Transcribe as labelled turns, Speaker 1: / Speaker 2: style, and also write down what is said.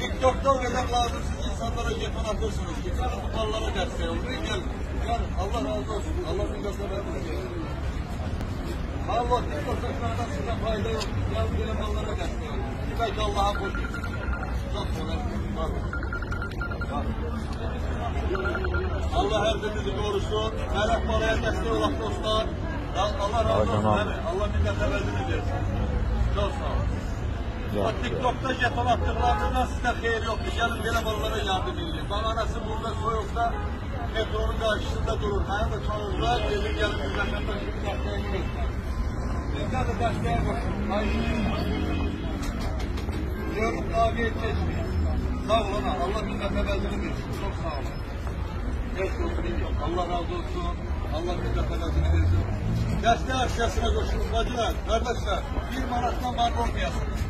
Speaker 1: TikTok'ta öyle lazımsız insanlara jeton atırsınız. ki Gelin bu mallara desteğe olun. Gel. Gel. Allah razı olsun. Allah defa versin. Allah TikTok'takilerden size fayda yok. Gel gelin mallara desteğe olun. Belki Allah'a koşun. Çok. Bak. Allah her birinizi korusun. Melek paraya destek olan dostlar. Allah razı olsun. Allah millete verdiğini versin. Çok sağ olun. Bak TikTok'ta jeton attıklarından size hayır yok. Gelin böyle ballara yardım edin. Bak anası burada soyukta metronun karşısında durur. Bana da çoğunluğa gelin gelin de şimdi desteğe gidiyoruz. Bizler de desteğe bakın. Hayır. Kahve içeceğiz. Sağ olun. Allah millete verdiğini versin. Çok sağ olun. Geç olsun. Allah razı olsun. Allah millete verdiğini versin. Desteği aşağısına koşun. Bacılar, kardeşler. Bir manattan var olmayasın.